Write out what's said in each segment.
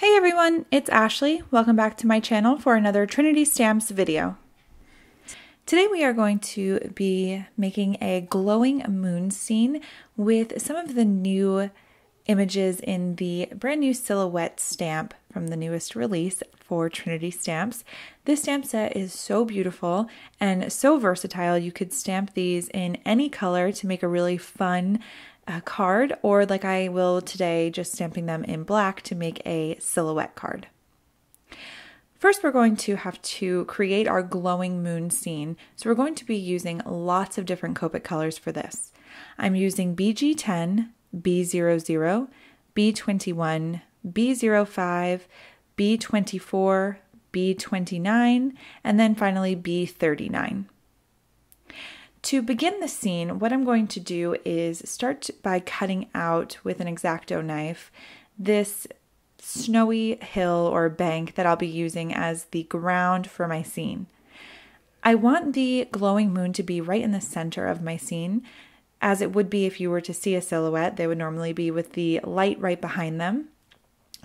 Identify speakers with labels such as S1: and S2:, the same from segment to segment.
S1: Hey everyone, it's Ashlea. Welcome back to my channel for another Trinity Stamps video. Today we are going to be making a glowing moon scene with some of the new images in the brand new silhouette stamp from the newest release for Trinity Stamps. This stamp set is so beautiful and so versatile. You could stamp these in any color to make a really fun uh, card, or like I will today, just stamping them in black to make a silhouette card. First, we're going to have to create our glowing moon scene. So we're going to be using lots of different Copic colors for this. I'm using BG10, B00, B21, B05, B24, B29, and then finally B39. To begin the scene, what I'm going to do is start by cutting out with an X-Acto knife this snowy hill or bank that I'll be using as the ground for my scene. I want the glowing moon to be right in the center of my scene, as it would be if you were to see a silhouette. They would normally be with the light right behind them.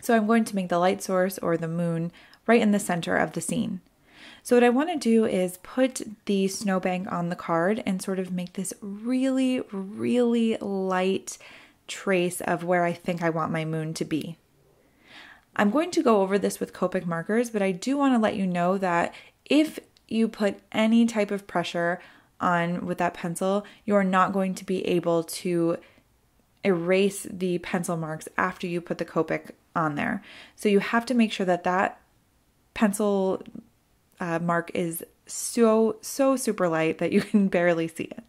S1: So I'm going to make the light source or the moon right in the center of the scene. So what I want to do is put the snowbank on the card and sort of make this really, really light trace of where I think I want my moon to be. I'm going to go over this with Copic markers, but I do want to let you know that if you put any type of pressure on with that pencil, you're not going to be able to erase the pencil marks after you put the Copic on there. So you have to make sure that that pencil uh, mark is so, so super light that you can barely see it.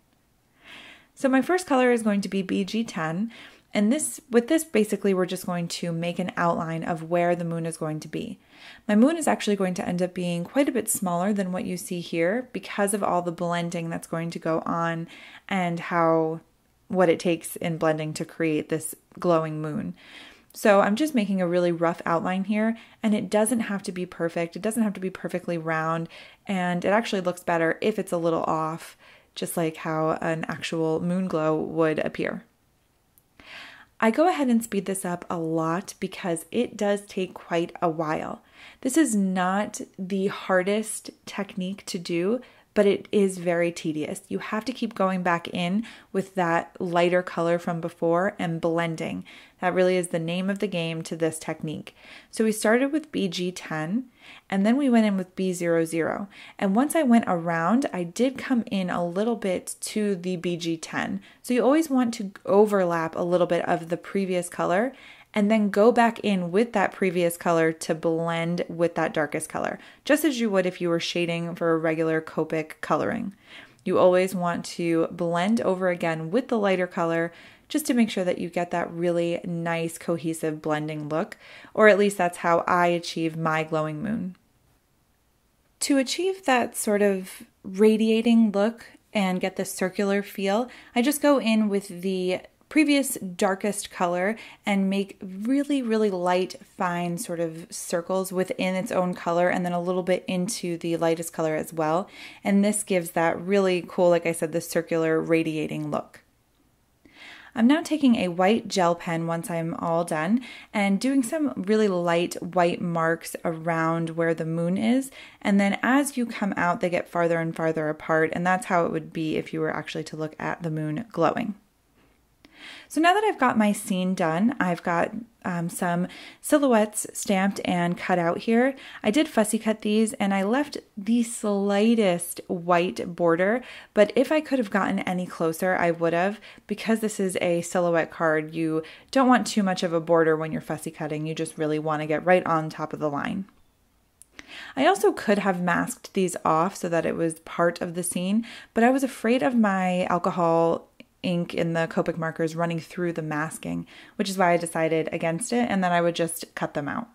S1: So my first color is going to be BG10. And this with this basically we're just going to make an outline of where the moon is going to be. My moon is actually going to end up being quite a bit smaller than what you see here because of all the blending that's going to go on and how what it takes in blending to create this glowing moon. So I'm just making a really rough outline here and it doesn't have to be perfect. It doesn't have to be perfectly round and it actually looks better if it's a little off, just like how an actual moon glow would appear. I go ahead and speed this up a lot because it does take quite a while. This is not the hardest technique to do, but it is very tedious. You have to keep going back in with that lighter color from before and blending. That really is the name of the game to this technique. So we started with BG10 and then we went in with B00. And once I went around, I did come in a little bit to the BG10. So you always want to overlap a little bit of the previous color and then go back in with that previous color to blend with that darkest color, just as you would if you were shading for a regular Copic coloring. You always want to blend over again with the lighter color just to make sure that you get that really nice cohesive blending look, or at least that's how I achieve my glowing moon. To achieve that sort of radiating look and get the circular feel, I just go in with the previous darkest color and make really, really light, fine sort of circles within its own color and then a little bit into the lightest color as well. And this gives that really cool, like I said, the circular radiating look. I'm now taking a white gel pen once I'm all done and doing some really light white marks around where the moon is. And then as you come out, they get farther and farther apart. And that's how it would be if you were actually to look at the moon glowing. So now that I've got my scene done, I've got um, some silhouettes stamped and cut out here. I did fussy cut these and I left the slightest white border, but if I could have gotten any closer, I would have. Because this is a silhouette card, you don't want too much of a border when you're fussy cutting. You just really want to get right on top of the line. I also could have masked these off so that it was part of the scene, but I was afraid of my alcohol ink in the Copic markers running through the masking, which is why I decided against it and then I would just cut them out.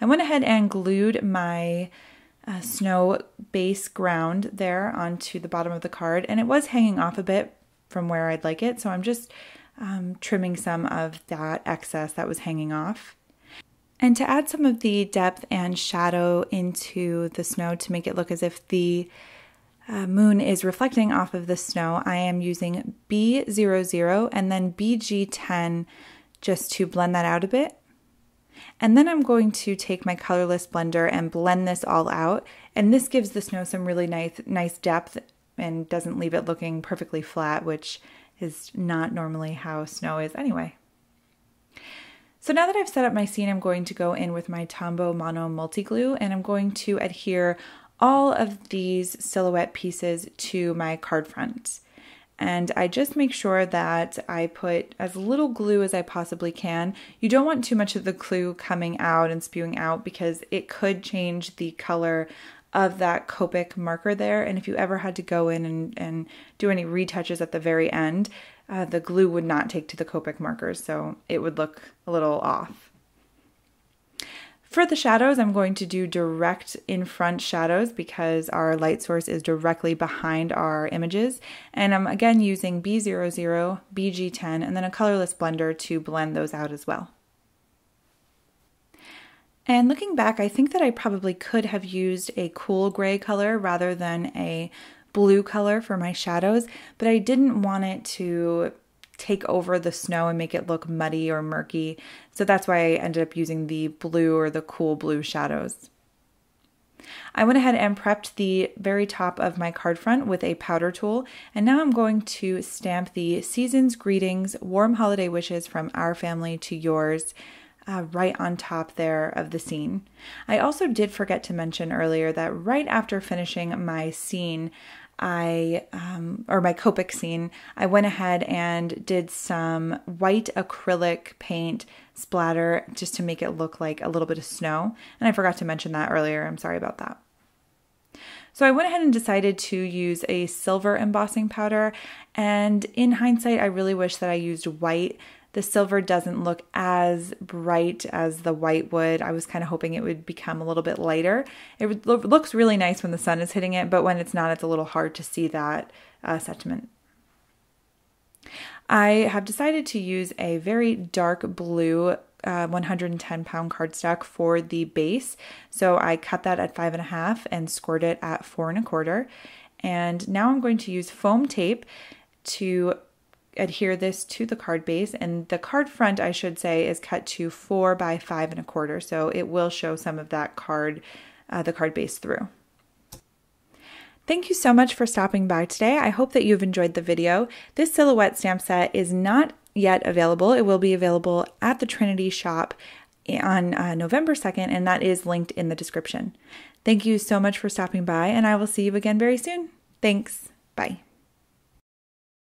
S1: I went ahead and glued my uh, snow base ground there onto the bottom of the card and it was hanging off a bit from where I'd like it, so I'm just um, trimming some of that excess that was hanging off. And to add some of the depth and shadow into the snow to make it look as if the uh, moon is reflecting off of the snow, I am using B00 and then BG10 just to blend that out a bit. And then I'm going to take my colorless blender and blend this all out. And this gives the snow some really nice, nice depth and doesn't leave it looking perfectly flat, which is not normally how snow is anyway. So now that I've set up my scene, I'm going to go in with my Tombow Mono Multi Glue and I'm going to adhere all of these silhouette pieces to my card front. And I just make sure that I put as little glue as I possibly can. You don't want too much of the glue coming out and spewing out because it could change the color of that Copic marker there. And if you ever had to go in and, and do any retouches at the very end, uh, the glue would not take to the Copic markers, so it would look a little off. For the shadows, I'm going to do direct in front shadows because our light source is directly behind our images. And I'm again using B00, BG10, and then a colorless blender to blend those out as well. And looking back, I think that I probably could have used a cool gray color rather than a blue color for my shadows, but I didn't want it to take over the snow and make it look muddy or murky. So that's why I ended up using the blue or the cool blue shadows. I went ahead and prepped the very top of my card front with a powder tool, and now I'm going to stamp the Season's Greetings Warm Holiday Wishes from our family to yours uh, right on top there of the scene. I also did forget to mention earlier that right after finishing my scene, I, um, or my Copic scene, I went ahead and did some white acrylic paint splatter just to make it look like a little bit of snow. And I forgot to mention that earlier. I'm sorry about that. So I went ahead and decided to use a silver embossing powder. And in hindsight, I really wish that I used white the silver doesn't look as bright as the white would. I was kind of hoping it would become a little bit lighter. It looks really nice when the sun is hitting it, but when it's not, it's a little hard to see that uh, sentiment. I have decided to use a very dark blue uh, 110 pound cardstock for the base. So I cut that at five and a half and scored it at four and a quarter. And now I'm going to use foam tape to adhere this to the card base and the card front I should say is cut to four by five and a quarter so it will show some of that card uh, the card base through. Thank you so much for stopping by today. I hope that you've enjoyed the video. This silhouette stamp set is not yet available. It will be available at the Trinity shop on uh, November 2nd, and that is linked in the description. Thank you so much for stopping by, and I will see you again very soon. Thanks. Bye.